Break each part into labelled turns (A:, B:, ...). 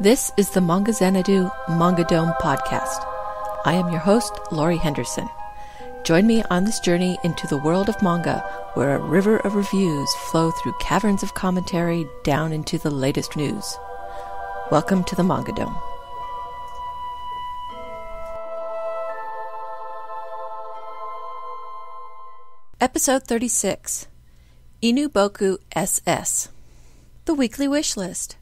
A: This is the Manga Xanadu Manga Dome podcast. I am your host, Laurie Henderson. Join me on this journey into the world of manga, where a river of reviews flow through caverns of commentary down into the latest news. Welcome to the Manga Dome. Episode 36 Inu Boku SS The Weekly Wish List.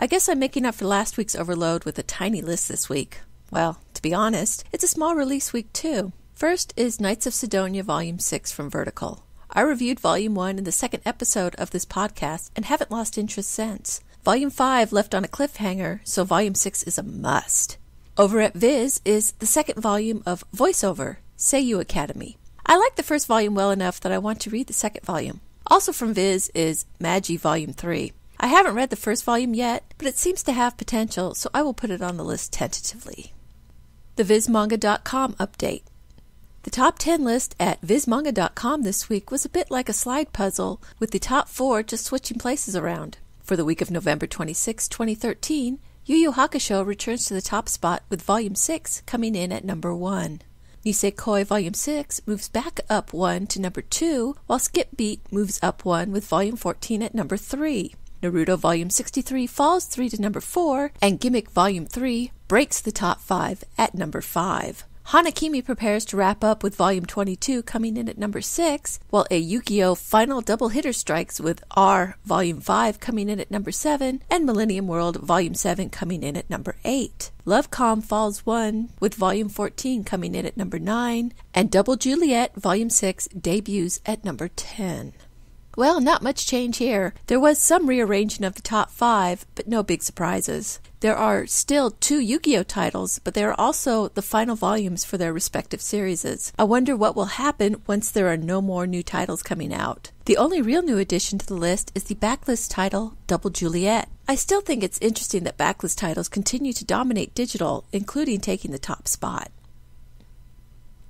A: I guess I'm making up for last week's overload with a tiny list this week. Well, to be honest, it's a small release week too. First is Knights of Sidonia Volume 6 from Vertical. I reviewed Volume 1 in the second episode of this podcast and haven't lost interest since. Volume 5 left on a cliffhanger, so Volume 6 is a must. Over at Viz is the second volume of Voiceover, Seiyu Academy. I like the first volume well enough that I want to read the second volume. Also from Viz is Magi Volume 3. I haven't read the first volume yet, but it seems to have potential, so I will put it on the list tentatively. The VizManga.com update. The top 10 list at VizManga.com this week was a bit like a slide puzzle, with the top four just switching places around. For the week of November 26, 2013, Yu Yu Hakusho returns to the top spot with Volume 6 coming in at number 1. Nisekoi Volume 6 moves back up 1 to number 2, while Skip Beat moves up 1 with Volume 14 at number 3. Naruto Volume 63 falls 3 to number 4, and Gimmick Volume 3 breaks the top 5 at number 5. Hanakimi prepares to wrap up with Volume 22 coming in at number 6, while a Yu-Gi-Oh! final double hitter strikes with R Volume 5 coming in at number 7, and Millennium World Volume 7 coming in at number 8. Love Com falls 1, with Volume 14 coming in at number 9, and Double Juliet Volume 6 debuts at number 10. Well, not much change here. There was some rearranging of the top five, but no big surprises. There are still two Yu Gi Oh titles, but they are also the final volumes for their respective series. I wonder what will happen once there are no more new titles coming out. The only real new addition to the list is the backlist title, Double Juliet. I still think it's interesting that backlist titles continue to dominate digital, including taking the top spot.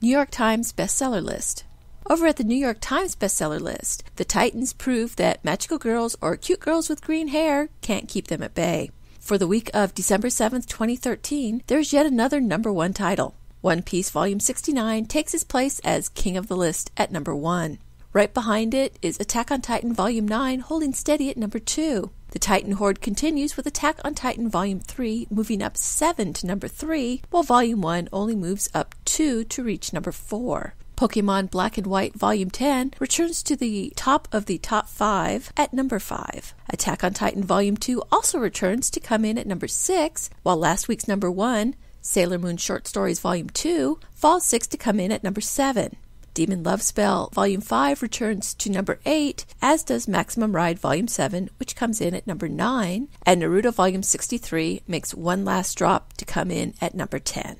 A: New York Times bestseller list. Over at the New York Times bestseller list, the Titans prove that magical girls or cute girls with green hair can't keep them at bay. For the week of December 7th, 2013, there's yet another number one title. One Piece Volume 69 takes its place as king of the list at number one. Right behind it is Attack on Titan Volume 9 holding steady at number 2. The Titan Horde continues with Attack on Titan Volume 3 moving up 7 to number 3, while Volume 1 only moves up 2 to reach number 4. Pokemon Black and White Volume 10 returns to the top of the top 5 at number 5. Attack on Titan Volume 2 also returns to come in at number 6, while last week's number 1, Sailor Moon Short Stories Volume 2, falls 6 to come in at number 7. Demon Love Spell Volume 5 returns to number 8, as does Maximum Ride Volume 7, which comes in at number 9, and Naruto Volume 63 makes one last drop to come in at number 10.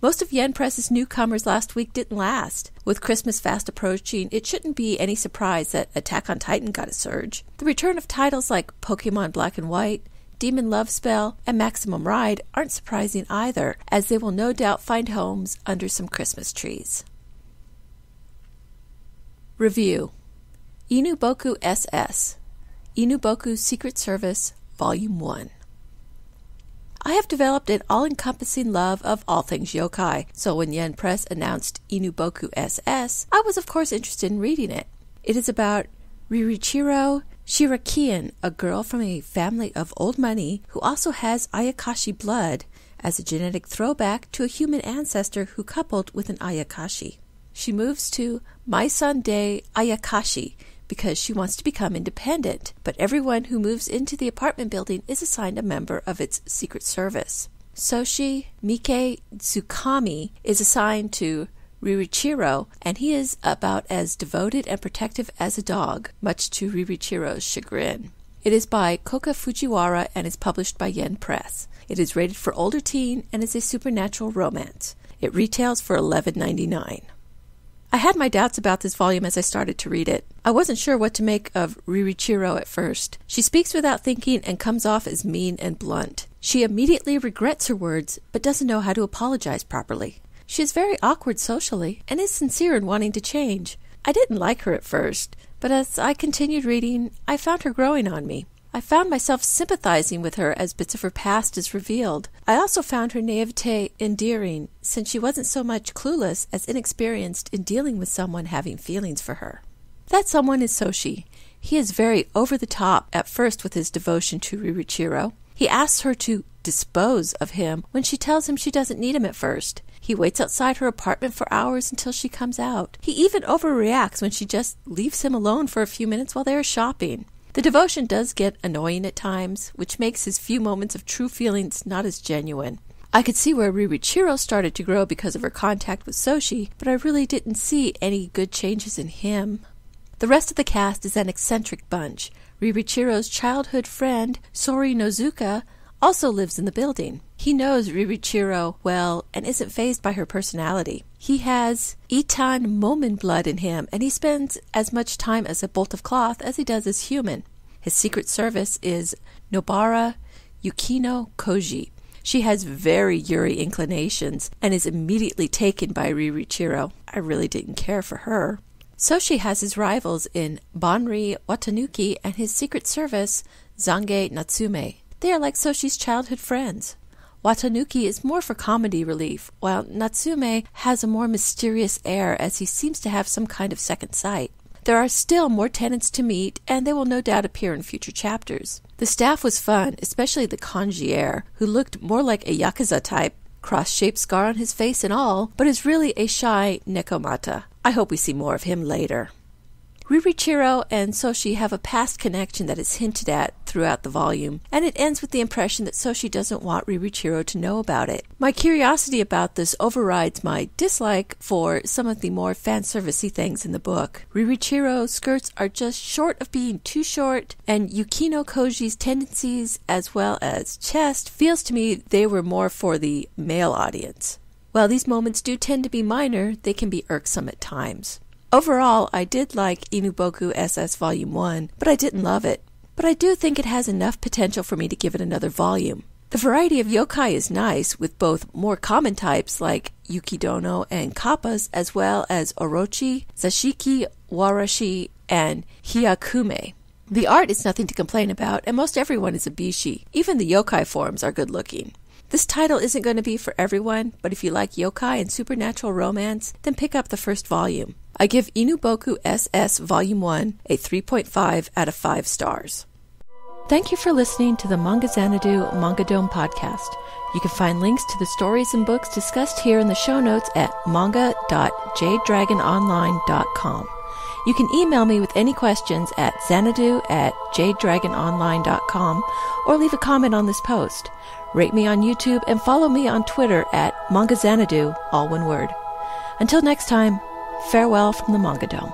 A: Most of Yen Press's newcomers last week didn't last. With Christmas fast approaching, it shouldn't be any surprise that Attack on Titan got a surge. The return of titles like Pokemon Black and White, Demon Love Spell, and Maximum Ride aren't surprising either, as they will no doubt find homes under some Christmas trees. Review Inuboku SS Inuboku Secret Service Volume 1 I have developed an all encompassing love of all things yokai, so when Yen Press announced Inuboku SS, I was of course interested in reading it. It is about Ririchiro Shirakiin, a girl from a family of old money who also has Ayakashi blood as a genetic throwback to a human ancestor who coupled with an Ayakashi. She moves to Maison de Ayakashi because she wants to become independent, but everyone who moves into the apartment building is assigned a member of its secret service. Soshi Mike Tsukami is assigned to Ririchiro, and he is about as devoted and protective as a dog, much to Ririchiro's chagrin. It is by Cocoa Fujiwara and is published by Yen Press. It is rated for older teen and is a supernatural romance. It retails for $11.99. I had my doubts about this volume as I started to read it. I wasn't sure what to make of Ririchiro at first. She speaks without thinking and comes off as mean and blunt. She immediately regrets her words, but doesn't know how to apologize properly. She is very awkward socially and is sincere in wanting to change. I didn't like her at first, but as I continued reading, I found her growing on me. I found myself sympathizing with her as bits of her past is revealed. I also found her naivete endearing, since she wasn't so much clueless as inexperienced in dealing with someone having feelings for her. That someone is Soshi. He is very over the top at first with his devotion to Ririchiro. He asks her to dispose of him when she tells him she doesn't need him at first. He waits outside her apartment for hours until she comes out. He even overreacts when she just leaves him alone for a few minutes while they are shopping. The devotion does get annoying at times, which makes his few moments of true feelings not as genuine. I could see where Ririchiro started to grow because of her contact with Soshi, but I really didn't see any good changes in him. The rest of the cast is an eccentric bunch. Ririchiro's childhood friend, Sorinozuka, also lives in the building. He knows Ririchiro well and isn't fazed by her personality. He has Ittan-momen blood in him, and he spends as much time as a bolt of cloth as he does as human. His secret service is Nobara Yukinokoji. She has very Yuri inclinations and is immediately taken by Ririchiro. I really didn't care for her. Soshi has his rivals in Banri Watanuki and his secret service, Zange Natsume. They are like Soshi's childhood friends. Watanuki is more for comedy relief, while Natsume has a more mysterious air as he seems to have some kind of second sight. There are still more tenants to meet, and they will no doubt appear in future chapters. The staff was fun, especially the concierge, who looked more like a Yakuza type, cross shaped scar on his face and all, but is really a shy Nekomata. I hope we see more of him later. Ririchiro and Soshi have a past connection that is hinted at throughout the volume, and it ends with the impression that Soshi doesn't want Ririchiro to know about it. My curiosity about this overrides my dislike for some of the more fan servicey things in the book. Ririchiro's skirts are just short of being too short, and Yukinokoji's tendencies as well as chest feels to me they were more for the male audience. While these moments do tend to be minor, they can be irksome at times. Overall, I did like Inuboku SS Volume 1, but I didn't love it. But I do think it has enough potential for me to give it another volume. The variety of yokai is nice, with both more common types like Yukidono and Kappas, as well as Orochi, Zashiki, Warashi, and Hyakume. The art is nothing to complain about, and most everyone is a bishi. Even the yokai forms are good looking. This title isn't going to be for everyone, but if you like yokai and supernatural romance, then pick up the first volume. I give Inuboku SS Volume 1 a 3.5 out of 5 stars. Thank you for listening to the Manga Xanadu Manga Dome podcast. You can find links to the stories and books discussed here in the show notes at manga.jadedragononline.com. You can email me with any questions at xanadu at jadedragononline.com or leave a comment on this post. Rate me on YouTube and follow me on Twitter at Manga Xanadu, all one word. Until next time, Farewell from the Manga Dome.